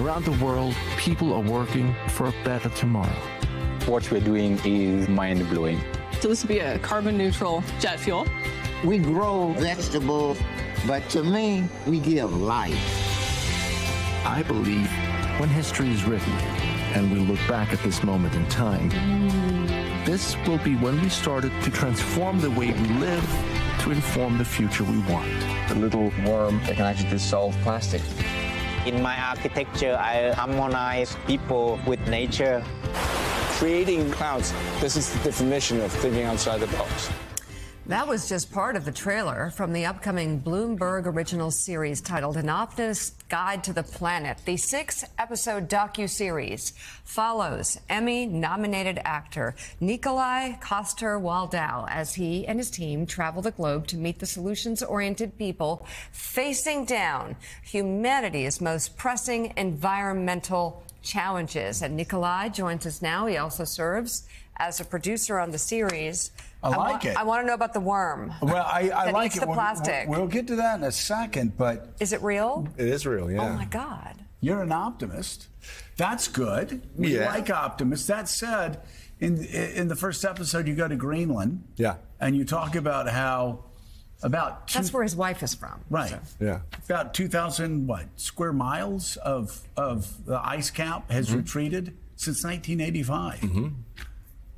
Around the world, people are working for a better tomorrow. What we're doing is mind blowing. So this would be a carbon neutral jet fuel. We grow vegetables, but to me, we give life. I believe when history is written and we look back at this moment in time, this will be when we started to transform the way we live to inform the future we want. The little worm that can actually dissolve plastic. In my architecture, I harmonize people with nature. Creating clouds, this is the definition of thinking outside the box. That was just part of the trailer from the upcoming Bloomberg original series titled An Optimist's Guide to the Planet. The six episode docu-series follows Emmy-nominated actor Nikolaj Coster-Waldau as he and his team travel the globe to meet the solutions-oriented people facing down humanity's most pressing environmental challenges. And Nikolaj joins us now. He also serves as a producer on the series. I like wa- it. I want to know about the worm. Well, I, I that like eats it. the plastic. We'll, we'll get to that in a second, but Is it real? It is real, yeah. Oh my God. you're an optimist. That's good. We Yeah. like optimists. That said, in in the first episode, you go to Greenland. Yeah. And you talk about how about two, That's where his wife is from. right. So- Yeah. About two thousand what square miles of of the ice cap has Mm-hmm. retreated since 1985.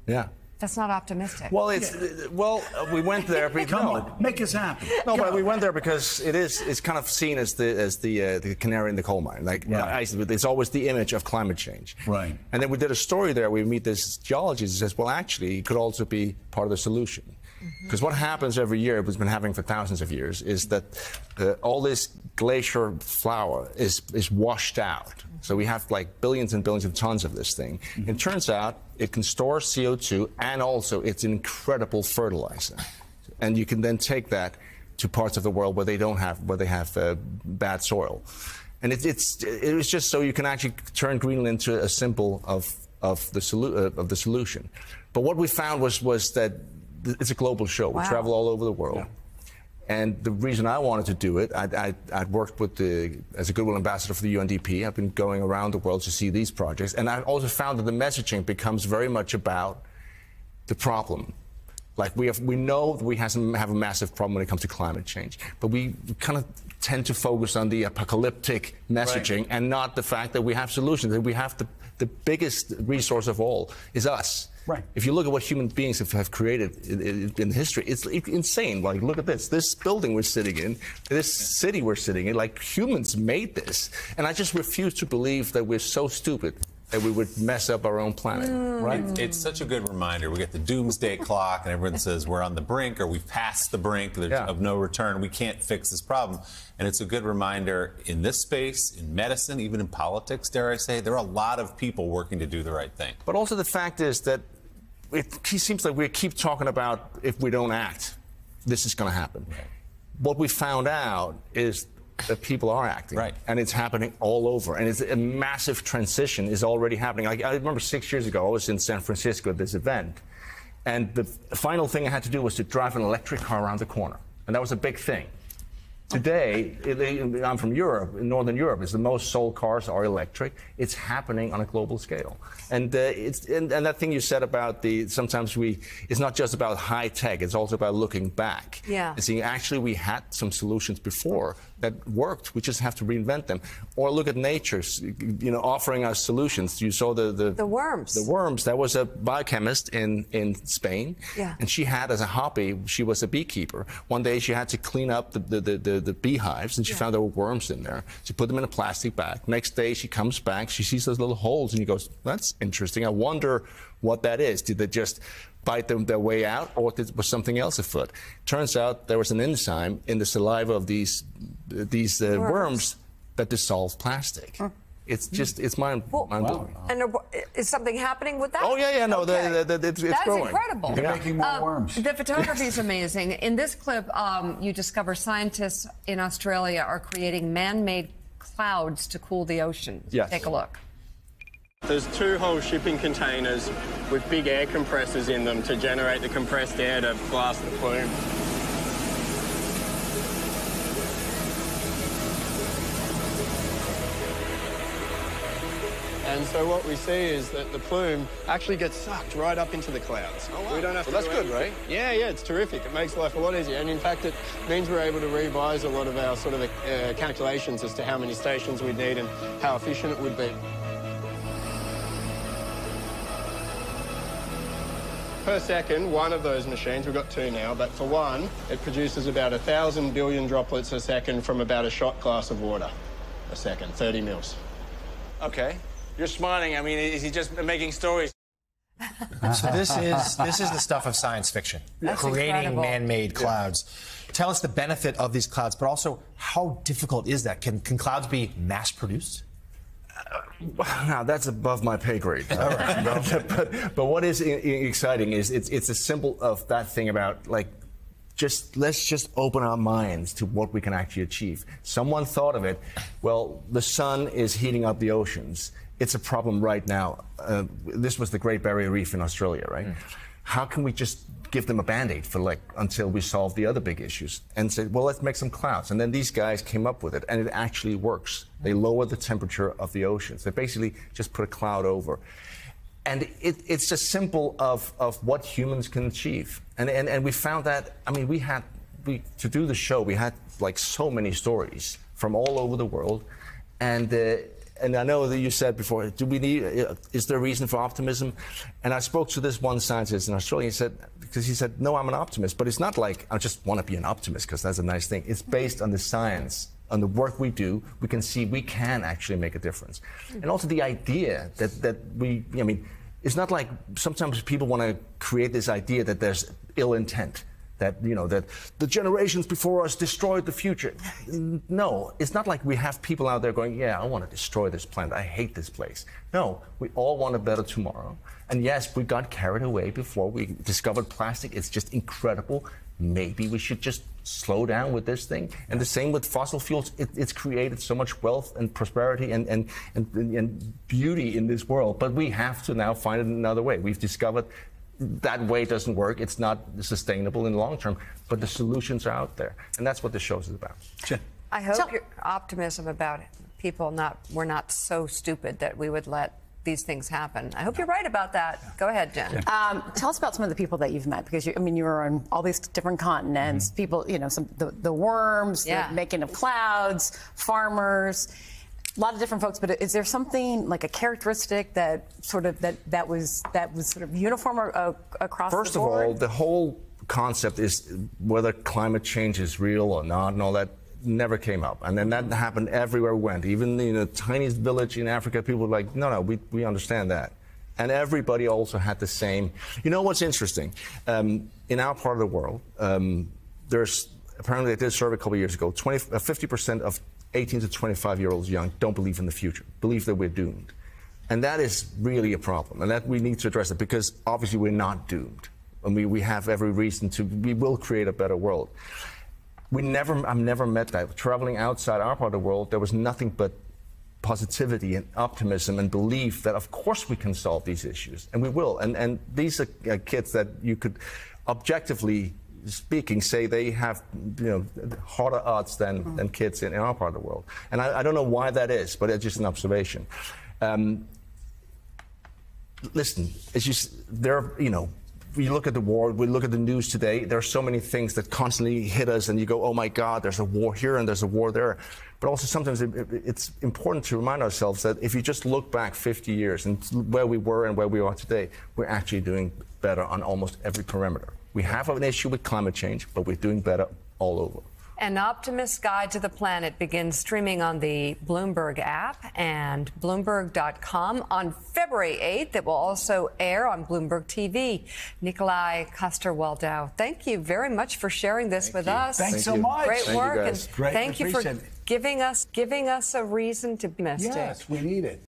Yeah. That's not optimistic. Well, it's well, uh, we went there. Because, Come no, on, make us happy. No, but Go. we went there because it is it's kind of seen as the as the uh, the canary in the coal mine. Like Right. ice, it's always the image of climate change. Right. And then we did a story there. We meet this geologist. He says, well, actually, it could also be part of the solution. Because what happens every year, it's been happening for thousands of years, is that uh, all this glacier flour is is washed out. So we have like billions and billions of tons of this thing. It turns out it can store CO2 and also it's an incredible fertilizer. And you can then take that to parts of the world where they don't have where they have uh, bad soil. And it, it's it was just so you can actually turn Greenland into a symbol of of the solu- uh, of the solution. But what we found was was that th- it's a global show. We travel all over the world. And the reason I wanted to do it, I'd, I'd, I'd worked with the, as a Goodwill ambassador for the UNDP. I've been going around the world to see these projects. And I also found that the messaging becomes very much about the problem. Like we have, we know that we has, have a massive problem when it comes to climate change, but we kind of tend to focus on the apocalyptic messaging and not the fact that we have solutions. That we have the, the biggest resource of all is us. Right. If you look at what human beings have, have created in, in, in history, it's insane. Like, look at this. This building we're sitting in, this city we're sitting in, like humans made this. And I just refuse to believe that we're so stupid that we would mess up our own planet. Mm. Right? It's, it's such a good reminder. We get the doomsday clock, and everyone says we're on the brink or we've passed the brink Yeah. of no return. We can't fix this problem. And it's a good reminder in this space, in medicine, even in politics, dare I say, there are a lot of people working to do the right thing. But also the fact is that it seems like we keep talking about if we don't act, this is going to happen. What we found out is that people are acting, Right. and it's happening all over, and it's a massive transition is already happening. Like I remember six years ago, I was in San Francisco at this event, and the final thing I had to do was to drive an electric car around the corner, and that was a big thing. Today, it- I'm from Europe, in Northern Europe. It's the most sold cars are electric. It's happening on a global scale, and uh, it's and, and that thing you said about the sometimes we it's not just about high tech. It's also about looking back. Yeah. And seeing actually we had some solutions before that worked. We just have to reinvent them, or look at nature's you know offering us solutions. You saw the the, The worms. The worms. That was a biochemist in in Spain. Yeah. And she had as a hobby, she was a beekeeper. One day she had to clean up the, the, the, the, the beehives and she found there were worms in there. She put them in a plastic bag. Next day she comes back, she sees those little holes and she goes, that's interesting. I wonder what that is. Did they just bite them their way out or did, was something else afoot? Turns out there was an enzyme in the saliva of these, these uh, Worms. worms. that dissolve plastic. It's just, it's mind, mind blowing. And are- is something happening with that? Oh, yeah, yeah, no, Okay. the- the- the- it's- it's That's growing. incredible. They're making more Um, worms. The photography is amazing. In this clip, um, you discover scientists in Australia are creating man-made clouds to cool the ocean. Yes. Take a look. There's two whole shipping containers with big air compressors in them to generate the compressed air to blast the plume. And so what we see is that the plume actually gets sucked right up into the clouds. Oh, wow. We don't have So to that's good, right? Yeah, yeah, it's terrific. It makes life a lot easier. And in fact, it means we're able to revise a lot of our sort of uh, calculations as to how many stations we'd need and how efficient it would be. Per second, one of those machines, we've got two now, but for one, it produces about a thousand billion droplets a second from about a shot glass of water a second, 30 mils. Okay. You're smiling. I mean, is he just making stories? So this is this is the stuff of science fiction, That's creating incredible. man-made clouds. Tell us the benefit of these clouds, but also how difficult is that? Can can clouds be mass-produced? Uh, now that's above my pay grade. but, but, but what is i- i- exciting is it's it's a symbol of that thing about like just let's just open our minds to what we can actually achieve. Someone thought of it. Well, the sun is heating up the oceans. It's a problem right now. Uh, this was the Great Barrier Reef in Australia, right? How can we just give them a band-aid for like until we solve the other big issues and say, well, let's make some clouds. And then these guys came up with it, and it actually works. They lower the temperature of the oceans. They basically just put a cloud over. And it, it's a symbol of, of what humans can achieve. And, and, and we found that, I mean, we had, we, to do the show, we had like so many stories from all over the world. And, uh, and I know that you said before, do we need, uh, is there a reason for optimism? And I spoke to this one scientist in Australia. He said, because he said, no, I'm an optimist, but it's not like I just want to be an optimist because that's a nice thing. It's based on the science, on the work we do. We can see we can actually make a difference. And also the idea that, that we, I mean, it's not like sometimes people want to create this idea that there's ill intent that you know that the generations before us destroyed the future. No it's not like we have people out there going yeah i want to destroy this planet. I hate this place. No we all want a better tomorrow. And yes we got carried away before we discovered plastic. It's just incredible. Maybe we should just slow down with this thing. And the same with fossil fuels. It, it's created so much wealth and prosperity and, and, and, and beauty in this world. But we have to now find another way. We've discovered that way doesn't work. It's not sustainable in the long term, but the solutions are out there. And that's what the show is about. Jen. I hope your optimism about it. People not we're not so stupid that we would let these things happen. I hope you're right about that. Go ahead, Jen. Um, tell us about some of the people that you've met because you, I mean you were on all these different continents. People, you know, some the, the worms, Yeah. the making of clouds, farmers, a lot of different folks. But is there something like a characteristic that sort of that that was that was sort of uniform or, uh, across First of all, the whole concept is whether climate change is real or not and all that never came up. And then that happened everywhere we went. Even in the tiniest village in Africa, people were like, no, no, we, we understand that. And everybody also had the same. You know what's interesting? Um, in our part of the world, um, there's apparently they did a survey a couple of years ago. 20, uh, 50% of 18 to 25 year olds young don't believe in the future, believe that we're doomed. And that is really a problem, and that we need to address it because obviously we're not doomed. And we, we have every reason to, we will create a better world. We never, I've never met that. Traveling outside our part of the world, there was nothing but positivity and optimism and belief that of course we can solve these issues, and we will. And, and these are uh, kids that you could objectively speaking say they have you know harder odds than, than kids in, in our part of the world. And I, I don't know why that is, but it's just an observation. Um, listen, as you, s- there, you know, we look at the war, we look at the news today, there are so many things that constantly hit us, and you go, oh my God, there's a war here and there's a war there. But also sometimes it, it- it's important to remind ourselves that if you just look back 50 years and where we were and where we are today, we're actually doing better on almost every parameter. We have an issue with climate change, but we're doing better all over. An Optimist's Guide to the Planet begins streaming on the Bloomberg app and Bloomberg.com on February 8th. It will also air on Bloomberg TV. Nikolaj Coster-Waldau, thank you very much for sharing this with us. Thanks so much. Great Thank you, work, guys. and Great. thank you for it. giving us giving us a reason to be optimistic. Yes, we need it.